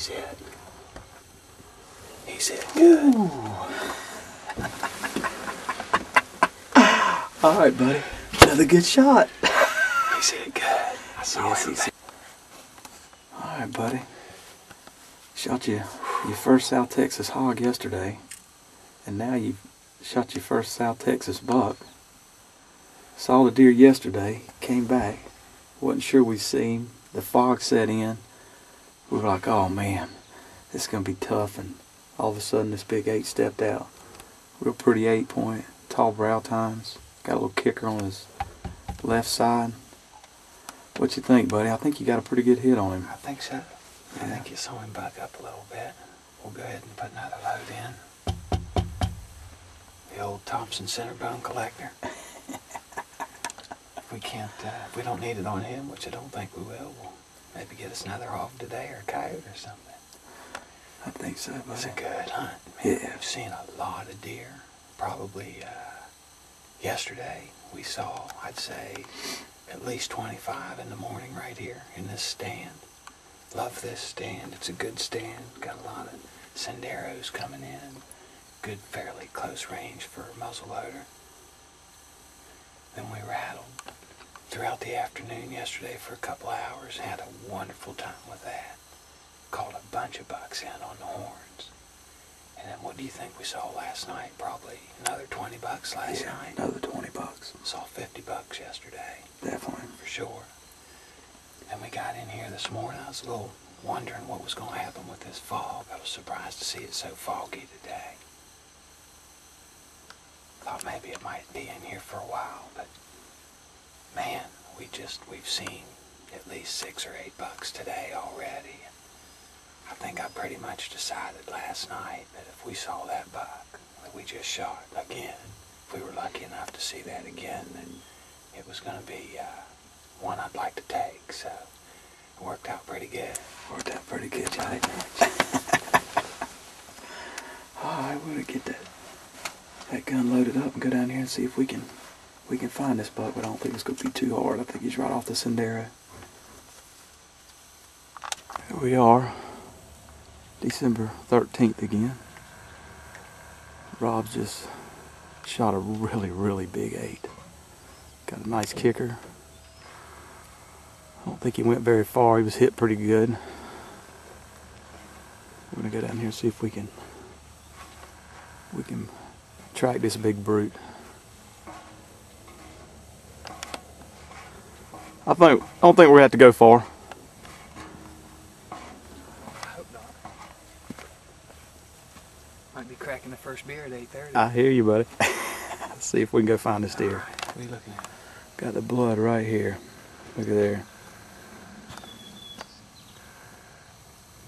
He's hit. He's hit good. All right, buddy. Another good shot. He's hit good. I saw Yes, him. he's. All right, buddy. Shot you your first South Texas hog yesterday, and now you shot your first South Texas buck. Saw the deer yesterday, came back, wasn't sure we'd see him. The fog set in. We were like, oh man, this is gonna be tough. And all of a sudden, this big eight stepped out. Real pretty eight point, tall brow tines. Got a little kicker on his left side. What you think, buddy? I think you got a pretty good hit on him. I think so. I think you saw him buck up a little bit. We'll go ahead and put another load in. The old Thompson center bone collector. if we can't, uh, if we don't need it on him, which I don't think we will, we'll maybe get us another hog today or a coyote or something. I think so, It was a good hunt. Man, Yeah. We've seen a lot of deer. Probably uh, yesterday we saw, I'd say, at least 25 in the morning right here in this stand. Love this stand. It's a good stand. Got a lot of senderos coming in. Good, fairly close range for a muzzleloader. Then we rattled throughout the afternoon yesterday for a couple hours. Had a wonderful time with that. Caught a bunch of bucks in on the horns. And then what do you think we saw last night? Probably another 20 bucks last yeah, night. another 20 bucks. Saw 50 bucks yesterday Definitely. for sure. And we got in here this morning. I was a little wondering what was going to happen with this fog. I was surprised to see it so foggy today. Thought maybe it might be in here for a while, but man, we just we've seen at least six or eight bucks today already. I think I pretty much decided last night that if we saw that buck that we just shot again, if we were lucky enough to see that again, then it was going to be uh, one I'd like to take. So it worked out pretty good. Worked out pretty good, Johnny. Alright, we're gonna get that that gun loaded up and go down here and see if we can we can find this buck, but I don't think it's gonna be too hard. I think he's right off the Sendero. Here we are. December 13th again. Rob's just shot a really, really big eight. Got a nice kicker. I don't think he went very far. He was hit pretty good. We're gonna go down here and see if we can we can track this big brute. I think I don't think we're gonna have to go far. I hope not. Might be cracking the first beer at 8.30. I hear you, buddy. Let's see if we can go find this deer. What are you looking at? Got the blood right here. Look at there.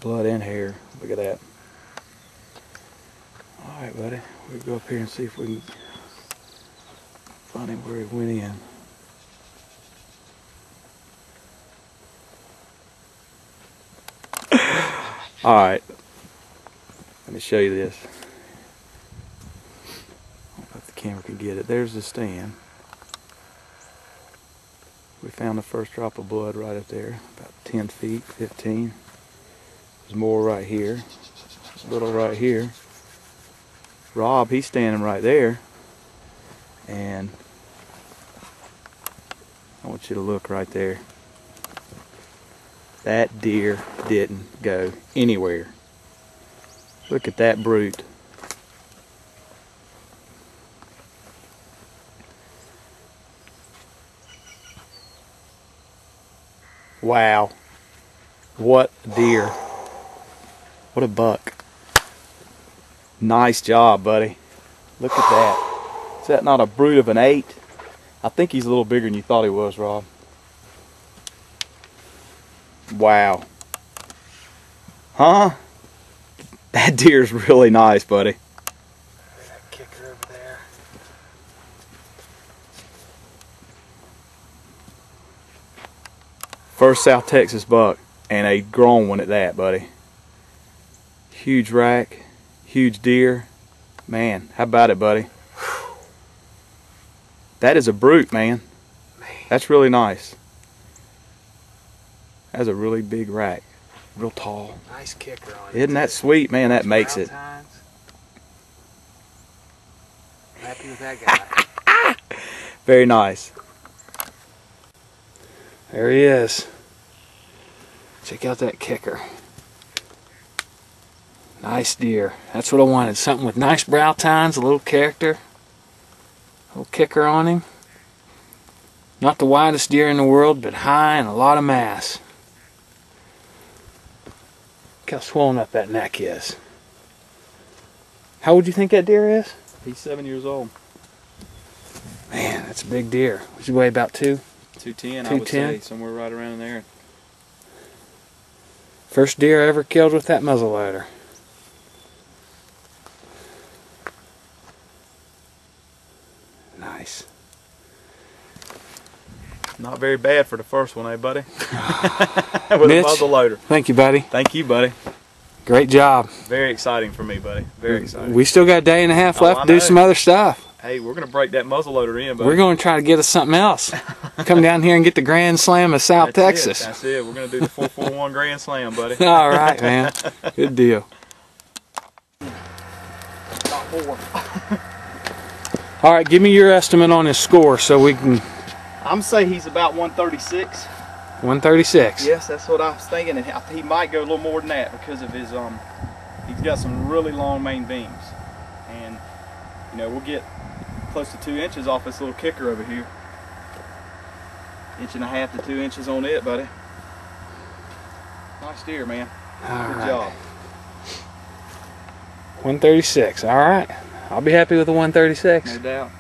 Blood in here. Look at that. Alright, buddy. We'll go up here and see if we can find him where he went in. Alright. Let me show you this. I don't know if the camera can get it. There's the stand. We found the first drop of blood right up there, about 10 feet, 15. There's more right here, a little right here. Rob, he's standing right there. And I want you to look right there. That deer didn't go anywhere. Look at that brute. Wow. What a deer. What a buck. Nice job, buddy. Look at that. Is that not a brute of an eight? I think he's a little bigger than you thought he was, Rob. Wow. Huh? That deer's really nice, buddy. That kicker over there. First South Texas buck, and a grown one at that, buddy. Huge rack, huge deer. Man, how about it, buddy? That is a brute, man. Man. That's really nice. That's a really big rack. real tall. Nice kicker on it. Isn't that sweet, man? That makes it. Happy with that guy. Very nice. there he is. Check out that kicker. Nice deer. That's what I wanted. Something with nice brow tines, a little character. A little kicker on him. Not the widest deer in the world, but high and a lot of mass. Look how swollen up that neck is. How would you think that deer is? He's seven years old. Man, that's a big deer. He weigh about two? 210, I would say, somewhere right around there. First deer I ever killed with that muzzleloader. Nice. Not very bad for the first one, eh, buddy? With Mitch? a muzzle loader. Thank you, buddy. Thank you, buddy. Great job. Very exciting for me, buddy. Very exciting. We still got a day and a half Oh, left I to do some other stuff. Hey, we're gonna break that muzzle loader in, buddy. We're going to try to get us something else. Come down here and get the Grand Slam of South That's it, Texas. That's it. We're gonna do the 441 Grand Slam, buddy. All right, man. Good deal. All right, give me your estimate on his score so we can. I'm say he's about 136. 136. Yes, that's what I was thinking, and he might go a little more than that because of his um. He's got some really long main beams, and you know we'll get close to two inches off this little kicker over here. Inch and a half to two inches on it, buddy. Nice deer, man. All Good right. job. 136. All right. I'll be happy with the 136. No doubt.